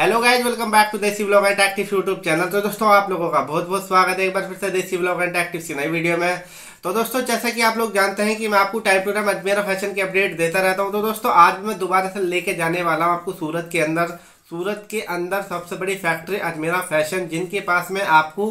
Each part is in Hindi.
Hello guys welcome back to Desi blog and active YouTube channel तो दोस्तों, आप लोगों का बहुत बहुत स्वागत है एक बार फिर से देसी ब्लॉग एंड एक्टिव की नई वीडियो में। तो दोस्तों, जैसा कि आप लोग जानते हैं कि मैं आपको time to time Ajmera fashion की अपडेट देता रहता हूँ। तो दोस्तों, आज मैं दोबारा से लेके जाने वाला हूँ आपको सूरत के अंदर। सूरत के अंदर सबसे बड़ी फैक्ट्री अजमेरा फ़ैशन, जिनके पास में आपको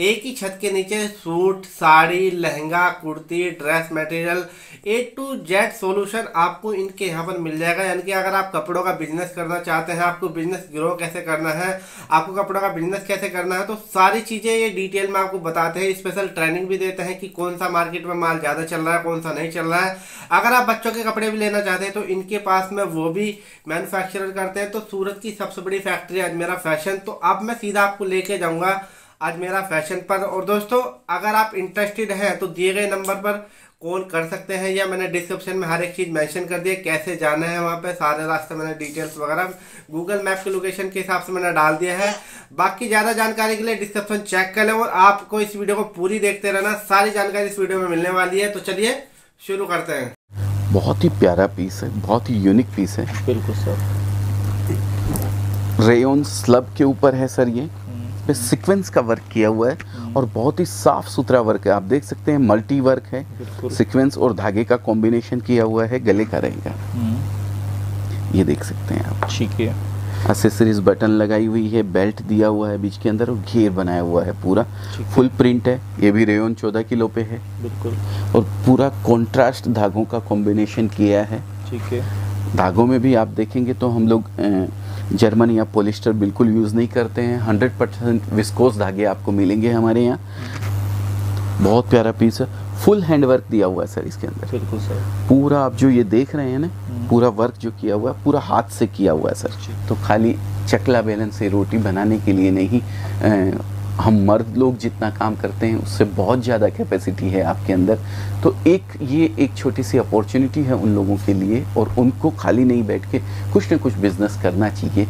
एक ही छत के नीचे suit, sari, lehenga, kurti, dress material A to Z solution आपको इनके यहाँ पर मिल जाएगा। यानी कि अगर आप कपड़ों का बिज़नेस करना चाहते हैं, आपको बिज़नेस ग्रो कैसे करना है, आपको कपड़ों का बिज़नेस कैसे करना है तो सारी चीज़ें ये डिटेल में आपको बताते हैं। स्पेशल ट्रेनिंग भी देते हैं कि कौन सा मार्केट में माल ज़्यादा चल रहा है, कौन सा नहीं चल रहा है। अगर आप बच्चों के कपड़े भी लेना चाहते हैं तो इनके पास में वो भी मैन्युफैक्चर करते हैं। तो सूरत की सबसे बड़ी फैक्ट्री आज मेरा फ़ैशन। तो अब मैं सीधा आपको लेके जाऊँगा आज मेरा फ़ैशन पर। और दोस्तों अगर आप इंटरेस्टेड हैं तो दिए गए नंबर पर कॉल कर सकते हैं या मैंने डिस्क्रिप्शन में हर एक चीज़ मेंशन कर दी कैसे जाना है वहाँ पे सारे रास्ते मैंने डिटेल्स वगैरह गूगल मैप के लोकेशन के हिसाब से मैंने डाल दिया है। बाकी ज़्यादा जानकारी के लिए डिस्क्रिप्शन चेक कर लें और आपको इस वीडियो को पूरी देखते रहना। सारी जानकारी इस वीडियो में मिलने वाली है। तो चलिए शुरू करते हैं। बहुत ही प्यारा पीस है बहुत ही यूनिक पीस है। बिल्कुल सर रेयन स्लब के ऊपर है सर ये। पे सीक्वेंस का वर्क किया हुआ है और बहुत ही साफ़ सुथरा वर्क है। आप देख सकते हैं मल्टी वर्क है। सीक्वेंस और धागे का कॉम्बिनेशन किया हुआ है गले का रहेगा। ये देख सकते हैं आप। ठीक है। एसेसरीज बटन लगाई हुई है बेल्ट दिया हुआ है बीच के अंदर और घेर बनाया हुआ है पूरा। फुल प्रिंट है। ये भी रेयन चौदह किलो पे है। बिल्कुल। और पूरा कॉन्ट्रास्ट धागों का कॉम्बिनेशन किया है। ठीक है। धागों में भी आप देखेंगे तो हम लोग जर्मन या पोलिस्टर बिल्कुल यूज़ नहीं करते हैं। हंड्रेड परसेंट विस्कोस धागे आपको मिलेंगे हमारे यहाँ। बहुत प्यारा पीस है। फुल हैंड वर्क दिया हुआ है सर इसके अंदर। बिल्कुल सर। पूरा आप जो ये देख रहे हैं ना हम्म। पूरा वर्क जो किया हुआ है पूरा हाथ से किया हुआ है सर तो खाली चकला बेलन से रोटी बनाने के लिए नहीं हम मर्द लोग जितना काम करते हैं, उससे बहुत ज़्यादा कैपेसिटी है आपके अंदर। तो एक, ये एक छोटी सी अपॉर्चुनिटी है उन लोगों के लिए और उनको खाली नहीं बैठ के कुछ ना कुछ बिज़नेस करना चाहिए।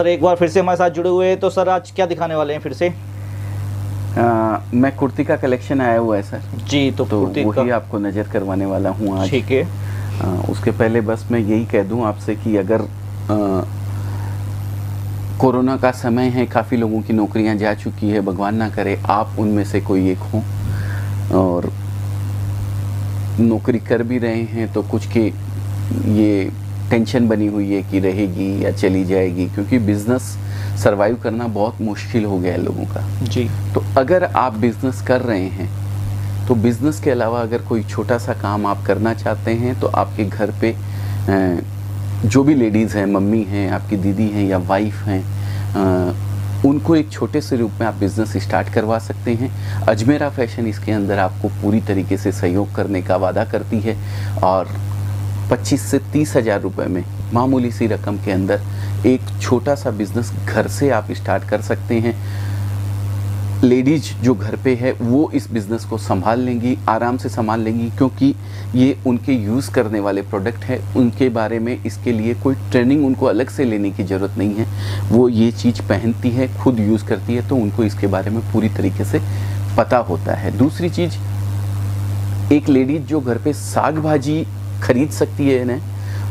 सर एक बार फिर से हमारे साथ जुड़े हुए हैं। तो सर आज क्या दिखाने वाले हैं फिर से? अ, मैं कुर्ती का कलेक्शन आया हुआ है सर। जी तो, तो कुर्ती वही का आपको नज़र करवाने वाला हूँ आज। ठीक है। उसके पहले बस मैं यही कह दूँ आपसे कि अगर कोरोना का समय है काफ़ी लोगों की नौकरियाँ जा चुकी है भगवान ना करे आप उनमें से कोई एक हों। और नौकरी कर भी रहे हैं तो कुछ के ये टेंशन बनी हुई है कि रहेगी या चली जाएगी क्योंकि बिज़नेस सरवाइव करना बहुत मुश्किल हो गया है लोगों का। जी। तो अगर आप बिज़नेस कर रहे हैं तो बिज़नेस के अलावा अगर कोई छोटा सा काम आप करना चाहते हैं तो आपके घर पे जो भी लेडीज़ हैं मम्मी हैं आपकी दीदी हैं या वाइफ हैं उनको एक छोटे से रूप में आप बिज़नेस स्टार्ट करवा सकते हैं। अजमेरा फ़ैशन इसके अंदर आपको पूरी तरीके से सहयोग करने का वादा करती है और 25 से तीस हज़ार रुपये में मामूली सी रकम के अंदर एक छोटा सा बिज़नेस घर से आप स्टार्ट कर सकते हैं। लेडीज़ जो घर पे है, वो इस बिज़नेस को संभाल लेंगी, आराम से संभाल लेंगी, क्योंकि ये उनके यूज़ करने वाले प्रोडक्ट है। उनके बारे में इसके लिए कोई ट्रेनिंग उनको अलग से लेने की ज़रूरत नहीं है। वो ये चीज़ पहनती है, खुद यूज़ करती है तो उनको इसके बारे में पूरी तरीके से पता होता है। दूसरी चीज़, एक लेडीज़ जो घर पे साग भाजी खरीद सकती है ना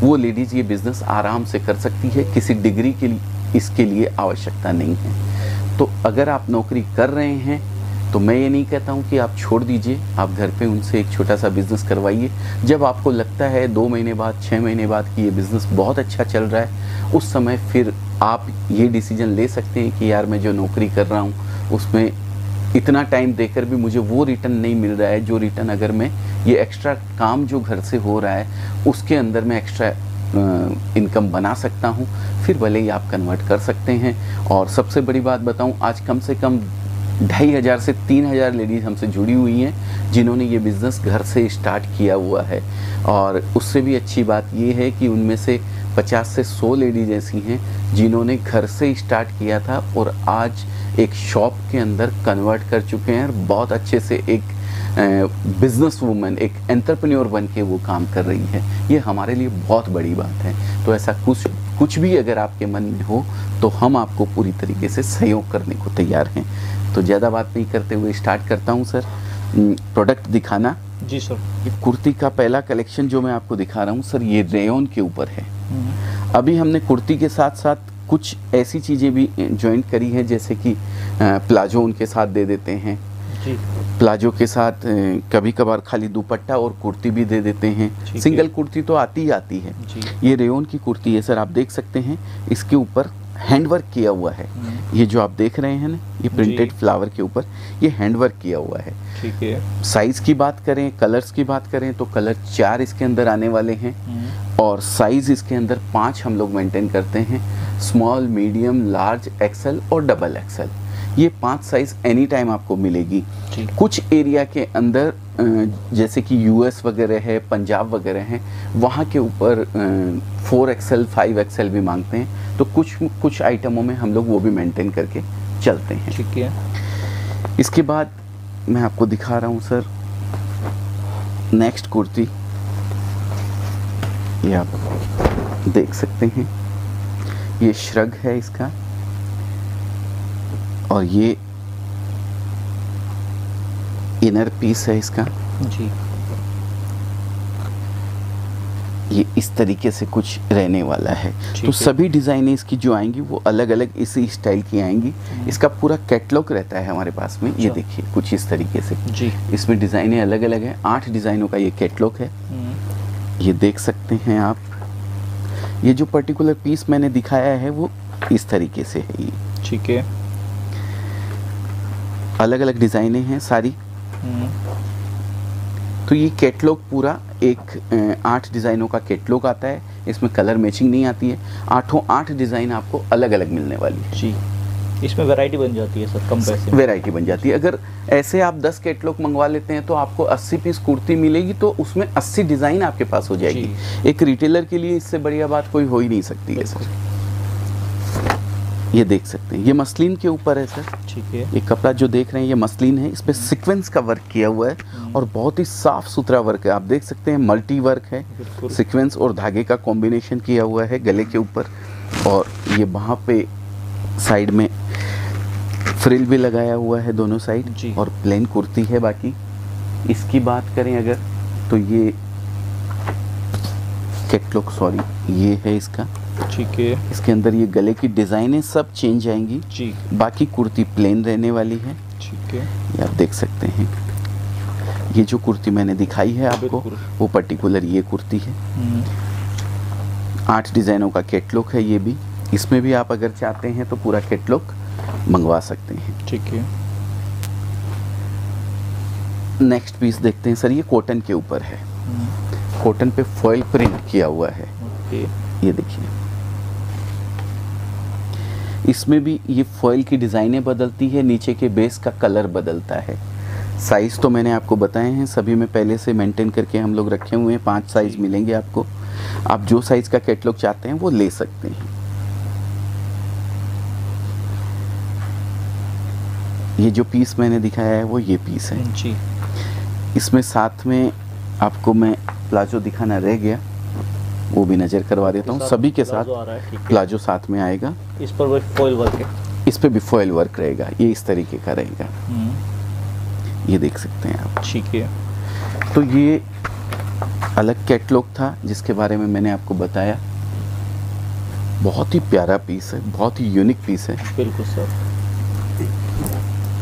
वो लेडीज़ ये बिज़नेस आराम से कर सकती है, किसी डिग्री के लिए, इसके लिए आवश्यकता नहीं है। तो अगर आप नौकरी कर रहे हैं तो मैं ये नहीं कहता हूँ कि आप छोड़ दीजिए, आप घर पे उनसे एक छोटा सा बिज़नेस करवाइए। जब आपको लगता है दो महीने बाद छः महीने बाद कि ये बिज़नेस बहुत अच्छा चल रहा है, उस समय फिर आप ये डिसीज़न ले सकते हैं कि यार मैं जो नौकरी कर रहा हूँ, उसमें इतना टाइम देकर भी मुझे वो रिटर्न नहीं मिल रहा है, जो रिटर्न अगर मैं ये एक्स्ट्रा काम जो घर से हो रहा है, उसके अंदर मैं एक्स्ट्रा इनकम बना सकता हूँ, फिर भले ही आप कन्वर्ट कर सकते हैं। और सबसे बड़ी बात बताऊँ, आज कम से कम ढाई हज़ार से तीन हज़ार लेडीज़ हमसे जुड़ी हुई हैं, जिन्होंने ये बिज़नेस घर से स्टार्ट किया हुआ है। और उससे भी अच्छी बात ये है कि उनमें से 50 से 100 लेडीज़ ऐसी हैं, जिन्होंने घर से स्टार्ट किया था, और आज एक शॉप के अंदर कन्वर्ट कर चुके हैं और बहुत अच्छे से एक बिज़नेस वूमन एक एंटरप्रेन्योर बन के वो काम कर रही है। ये हमारे लिए बहुत बड़ी बात है। तो ऐसा कुछ कुछ भी अगर आपके मन में हो तो हम आपको पूरी तरीके से सहयोग करने को तैयार हैं। तो ज़्यादा बात नहीं करते हुए स्टार्ट करता हूँ सर प्रोडक्ट दिखाना। जी सर ये कुर्ती का पहला कलेक्शन जो मैं आपको दिखा रहा हूँ सर ये रेयन के ऊपर है। हम्म, अभी हमने कुर्ती के साथ साथ कुछ ऐसी चीज़ें भी ज्वाइंट करी हैं जैसे कि प्लाजो उनके साथ दे देते हैं। जी। प्लाजो के साथ कभी कभार खाली दुपट्टा और कुर्ती भी दे देते हैं। सिंगल कुर्ती तो आती ही आती है। जी। ये रेयन की कुर्ती है सर आप देख सकते हैं। इसके ऊपर हैंडवर्क किया हुआ है। हम्म, ये जो आप देख रहे हैं ना ये प्रिंटेड फ्लावर के ऊपर ये हैंडवर्क किया हुआ है। ठीक है। साइज़ की बात करें कलर्स की बात करें तो कलर चार इसके अंदर आने वाले हैं हम्म, और साइज़ इसके अंदर पाँच हम लोग मेंटेन करते हैं स्मॉल मीडियम लार्ज एक्सल और डबल एक्सेल। ये पाँच साइज़ एनी टाइम आपको मिलेगी। कुछ एरिया के अंदर जैसे कि यूएस वगैरह है पंजाब वगैरह हैं वहाँ के ऊपर फोर एक्सेल फाइव एक्सेल भी मांगते हैं। तो कुछ कुछ आइटमों में हम लोग वो भी मेंटेन करके चलते हैं। ठीक है। इसके बाद मैं आपको दिखा रहा हूँ सर नेक्स्ट कुर्ती। ये आप देख सकते हैं। ये श्रग है इसका। और ये इनर पीस है इसका। जी। ये इस तरीके से कुछ रहने वाला है। तो सभी डिज़ाइनें इसकी जो आएँगी वो अलग अलग इसी स्टाइल की आएँगी। इसका पूरा कैटलॉग रहता है हमारे पास में। ये अच्छा। देखिए कुछ इस तरीके से। जी। इसमें डिज़ाइनें अलग अलग हैं। आठ डिज़ाइनों का ये कैटलॉग है। हम्म, ये देख सकते हैं आप। ये जो पर्टिकुलर पीस मैंने दिखाया है वो इस तरीके से है ये। ठीक है। अलग अलग डिज़ाइनें हैं सारी। तो ये कैटलॉग पूरा एक आठ डिज़ाइनों का कैटलॉग आता है। इसमें कलर मैचिंग नहीं आती है। आठों आठ डिज़ाइन आपको अलग अलग मिलने वाली है। जी। इसमें वैरायटी बन जाती है सर कम पैसे वैरायटी बन जाती है। अगर ऐसे आप 10 कैटलॉग मंगवा लेते हैं तो आपको 80 पीस कुर्ती मिलेगी तो उसमें 80 डिज़ाइन आपके पास हो जाएगी। एक रिटेलर के लिए इससे बढ़िया बात कोई हो ही नहीं सकती है सर। ये देख सकते हैं। ये मसलिन के ऊपर है सर। ठीक है। ये कपड़ा जो देख रहे हैं ये मसलिन है। इसमें सीक्वेंस का वर्क किया हुआ है और बहुत ही साफ़ सुथरा वर्क है। आप देख सकते हैं मल्टी वर्क है। सीक्वेंस और धागे का कॉम्बिनेशन किया हुआ है गले के ऊपर। और ये वहाँ पे साइड में फ्रिल भी लगाया हुआ है दोनों साइड और प्लेन कुर्ती है बाकी। इसकी बात करें अगर तो ये कैटलॉग सॉरी ये है इसका। ठीक है। इसके अंदर ये गले की डिज़ाइनें सब चेंज आएँगी जी। बाकी कुर्ती प्लेन रहने वाली है। ठीक है। ये आप देख सकते हैं। ये जो कुर्ती मैंने दिखाई है आपको वो पर्टिकुलर ये कुर्ती है। हम्म, आठ डिज़ाइनों का कैटलॉग है ये भी। इसमें भी आप अगर चाहते हैं तो पूरा कैटलॉग मंगवा सकते हैं। ठीक है। नेक्स्ट पीस देखते हैं। सर ये कॉटन के ऊपर है। हम्म, कॉटन पे फॉयल प्रिंट किया हुआ है। ये देखिए। इसमें भी ये फॉयल की डिज़ाइनें बदलती है नीचे के बेस का कलर बदलता है। साइज़ तो मैंने आपको बताए हैं सभी में पहले से मेंटेन करके हम लोग रखे हुए हैं पाँच साइज़ मिलेंगे आपको। आप जो साइज़ का कैटलॉग चाहते हैं वो ले सकते हैं। ये जो पीस मैंने दिखाया है वो ये पीस है। जी। इसमें साथ में आपको मैं प्लाजो दिखाना रह गया। वो भी नज़र करवा देता हूँ। सभी के साथ प्लाजो साथ में आएगा। इस पर फॉइल वर्क है। इस पे भी फॉयल वर्क रहेगा। ये इस तरीके का रहेगा। हम्म, ये देख सकते हैं आप। ठीक है। तो ये अलग कैटलॉग था जिसके बारे में मैंने आपको बताया। बहुत ही प्यारा पीस है बहुत ही यूनिक पीस है। बिल्कुल सर।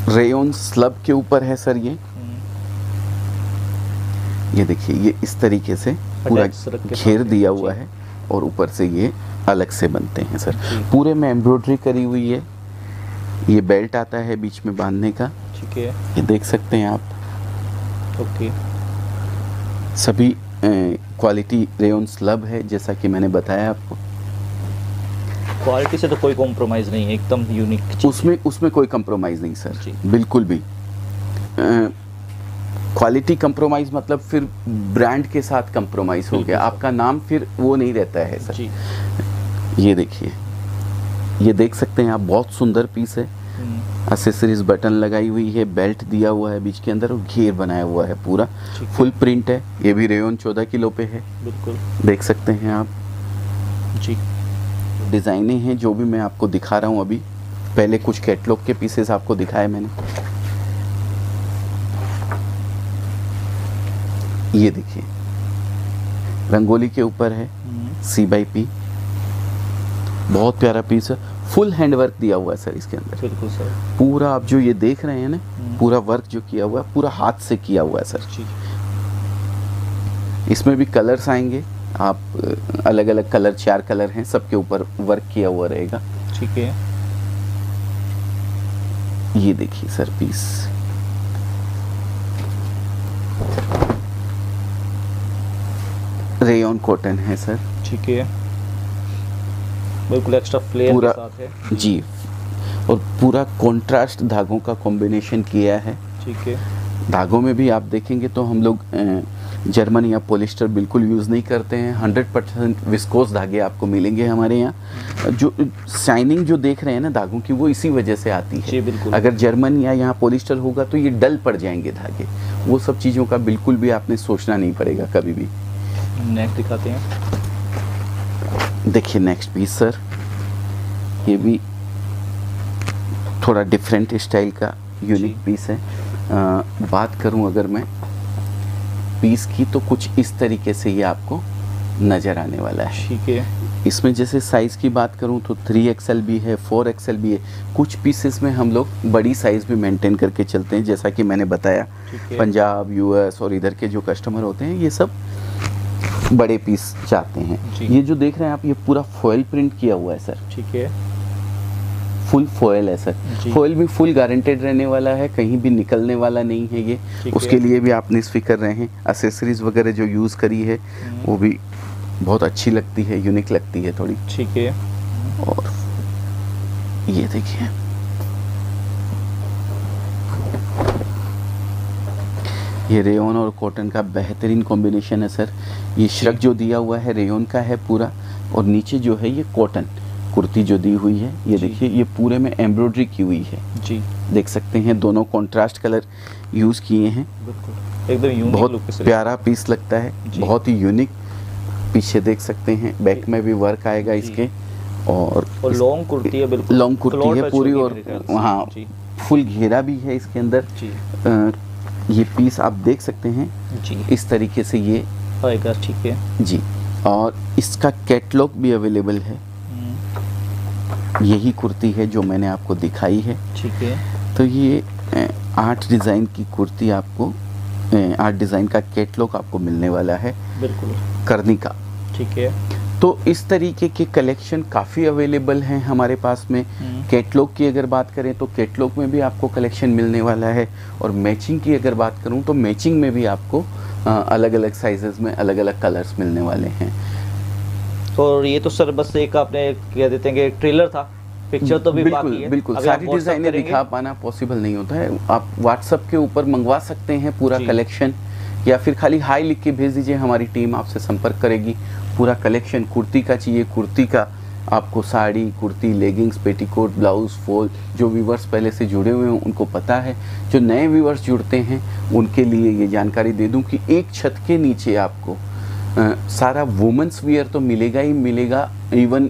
रेयन स्लब के ऊपर है सर ये। हम्म, ये देखिए ये इस तरीके से पूरा घेर दिया हुआ है और ऊपर से ये अलग से बनते हैं सर। पूरे में एम्ब्रॉयडरी करी हुई है। ये बेल्ट आता है बीच में बांधने का। ठीक है। ये देख सकते हैं आप। ओके। सभी क्वालिटी रेयन स्लब है जैसा कि मैंने बताया आपको। क्वालिटी से तो कोई कॉम्प्रोमाइज़ नहीं है एकदम यूनिक उसमें उसमें कोई कंप्रोमाइज़ नहीं सर। बिल्कुल भी। क्वालिटी कंप्रोमाइज़ मतलब फिर ब्रांड के साथ कंप्रोमाइज़ हो गया। आपका नाम फिर वो नहीं रहता है सर। ये देखिए। ये देख सकते हैं आप बहुत सुंदर पीस है। हम्म, एसेसरीज बटन लगाई हुई है बेल्ट दिया हुआ है बीच के अंदर और घेर बनाया हुआ है पूरा। फुल प्रिंट है। ये भी रेयन चौदह किलो पे है। बिल्कुल। देख सकते हैं आप। जी। डिज़ाइनें हैं जो भी मैं आपको दिखा रहा हूँ अभी। पहले कुछ कैटलॉग के पीसेस आपको दिखाए मैंने। ये देखिए। रंगोली के ऊपर है सी बाई पी। बहुत प्यारा पीस है। फुल हैंड वर्क दिया हुआ है सर इसके अंदर। बिल्कुल सर। पूरा आप जो ये देख रहे हैं ना पूरा वर्क जो किया हुआ है पूरा हाथ से किया हुआ है सर। इसमें भी कलर्स आएँगे। आप अलग अलग कलर चार कलर हैं सबके ऊपर वर्क किया हुआ रहेगा। ठीक है। ये देखिए सर पीस रेयन कॉटन है सर ठीक है। बिल्कुल एक्स्ट्रा फ्लेयर पूरा के साथ है। जी। और पूरा कंट्रास्ट धागों का कॉम्बिनेशन किया है। ठीक है। धागों में भी आप देखेंगे तो हम लोग जर्मन या पोलिस्टर बिल्कुल यूज़ नहीं करते हैं। हंड्रेड परसेंट विस्कोस धागे आपको मिलेंगे हमारे यहाँ। जो शाइनिंग जो देख रहे हैं ना धागों की वो इसी वजह से आती है। बिल्कुल। अगर जर्मन या यहाँ पोलिस्टर होगा तो ये डल पड़ जाएँगे धागे। वो सब चीज़ों का बिल्कुल भी आपने सोचना नहीं पड़ेगा कभी भी। नेक्स्ट दिखाते हैं। देखिए नेक्स्ट पीस सर ये भी थोड़ा डिफरेंट स्टाइल का यूनिक पीस है। अ, बात करूँ अगर मैं पीस की तो कुछ इस तरीके से ये आपको नज़र आने वाला है। ठीक है। इसमें जैसे साइज़ की बात करूँ तो थ्री एक्सएल भी है फोर एक्सएल भी है। कुछ पीसेस में हम लोग बड़ी साइज़ भी मेंटेन करके चलते हैं जैसा कि मैंने बताया। पंजाब यूएस और इधर के जो कस्टमर होते हैं ये सब बड़े पीस चाहते हैं। ये जो देख रहे हैं आप ये पूरा फॉयल प्रिंट किया हुआ है सर ठीक है। फुल फॉयल है सर फॉयल भी फुल गारंटेड रहने वाला है कहीं भी निकलने वाला नहीं है ये। उसके। लिए भी आप निस्फिक्र रहे हैं। एसेसरीज वगैरह जो यूज़ करी है हम्म। वो भी बहुत अच्छी लगती है यूनिक लगती है थोड़ी। ठीक है। और ये देखिए। ये रेयन और कॉटन का बेहतरीन कॉम्बिनेशन है सर ये श्रक जो दिया हुआ है रेयन का है पूरा और नीचे जो है ये कॉटन कुर्ती जो दी हुई है ये देखिए ये पूरे में एम्ब्रॉयडरी की हुई है। जी। देख सकते हैं दोनों कॉन्ट्रास्ट कलर यूज़ किए हैं। बिल्कुल। एकदम बहुत प्यारा पीस लगता है बहुत ही यूनिक पीछे देख सकते हैं बैक में भी वर्क आएगा इसके और और लॉन्ग कुर्ती है बिल्कुल। लॉन्ग कुर्ती है पूरी और जी। फुल घेरा भी है इसके अंदर। ये पीस आप देख सकते हैं। जी। इस तरीके से ये। आएगा ठीक है। जी और इसका कैटलॉग भी अवेलेबल है। हम्म, यही कुर्ती है जो मैंने आपको दिखाई है। ठीक है। तो ये आठ डिज़ाइन की कुर्ती आपको आठ डिज़ाइन का कैटलॉग आपको मिलने वाला है। बिल्कुल। करनी का। ठीक है। तो इस तरीके के कलेक्शन काफ़ी अवेलेबल हैं हमारे पास में। हम्म, कैटलॉग की अगर बात करें तो कैटलॉग में भी आपको कलेक्शन मिलने वाला है और मैचिंग की अगर बात करूँ तो मैचिंग में भी आपको अलग अलग साइजेस में अलग अलग कलर्स मिलने वाले हैं। और ये तो सर बस एक आपने कह देते हैं कि ट्रेलर था। पिक्चर तो भी बिल्कुल बाकी है। बिल्कुल। सारी डिज़ाइनें दिखा पाना पॉसिबल नहीं होता है। आप व्हाट्सअप के ऊपर मंगवा सकते हैं पूरा कलेक्शन या फिर खाली हाई लिख के भेज दीजिए हमारी टीम आपसे संपर्क करेगी। पूरा कलेक्शन कुर्ती का चाहिए कुर्ती का आपको sari kurti leggings petticoat blouse fall जो व्यूवर्स पहले से जुड़े हुए हैं उनको पता है। जो नए व्यूवर्स जुड़ते हैं उनके लिए ये जानकारी दे दूँ कि एक छत के नीचे आपको अ, सारा वुमेंस वियर तो मिलेगा ही मिलेगा इवन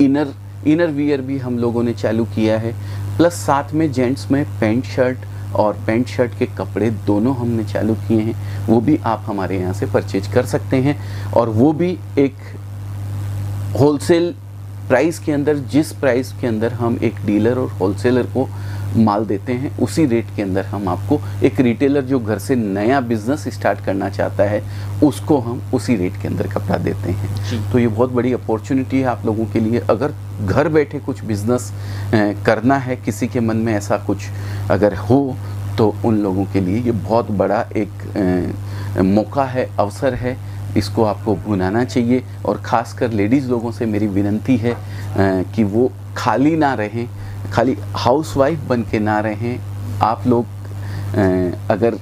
इनर इनर वियर भी हम लोगों ने चालू किया है। प्लस साथ में जेंट्स में पैंट शर्ट और पैंट शर्ट के कपड़े दोनों हमने चालू किए हैं। वो भी आप हमारे यहाँ से परचेज कर सकते हैं। और वो भी एक होलसेल प्राइस के अंदर, जिस प्राइस के अंदर हम एक डीलर और होलसेलर को माल देते हैं उसी रेट के अंदर हम आपको एक रिटेलर जो घर से नया बिज़नेस स्टार्ट करना चाहता है उसको हम उसी रेट के अंदर कपड़ा देते हैं। तो ये बहुत बड़ी अपॉर्चुनिटी है आप लोगों के लिए। अगर घर बैठे कुछ बिज़नेस करना है किसी के मन में ऐसा कुछ अगर हो तो उन लोगों के लिए ये बहुत बड़ा एक मौका है अवसर है। इसको आपको भुनाना चाहिए और ख़ासकर लेडीज़ लोगों से मेरी विनती है कि वो खाली ना रहें खाली हाउसवाइफ बन के ना रहें। आप लोग अगर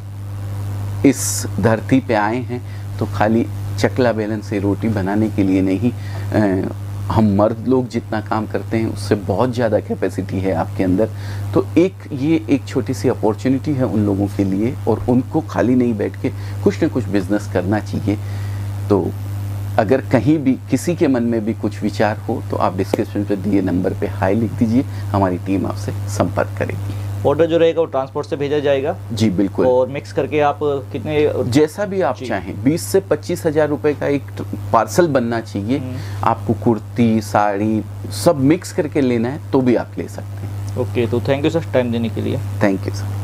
इस धरती पे आए हैं तो खाली चकला बेलन से रोटी बनाने के लिए नहीं हम मर्द लोग जितना काम करते हैं, उससे बहुत ज़्यादा कैपेसिटी है आपके अंदर। तो एक, ये एक छोटी सी अपॉर्चुनिटी है उन लोगों के लिए, और उनको खाली नहीं बैठ के कुछ ना कुछ बिज़नेस करना चाहिए। तो अगर कहीं भी किसी के मन में भी कुछ विचार हो तो आप डिस्क्रिप्शन पे दिए नंबर पे हाई लिख दीजिए हमारी टीम आपसे संपर्क करेगी। ऑर्डर जो रहेगा वो ट्रांसपोर्ट से भेजा जाएगा। जी बिल्कुल। और मिक्स करके आप कितने जैसा भी आप चाहें 20 से पच्चीस हज़ार रुपए का एक पार्सल बनना चाहिए। हम्म। आपको कुर्ती साड़ी सब मिक्स करके लेना है तो भी आप ले सकते हैं। ओके तो थैंक यू सर टाइम देने के लिए। Thank you sir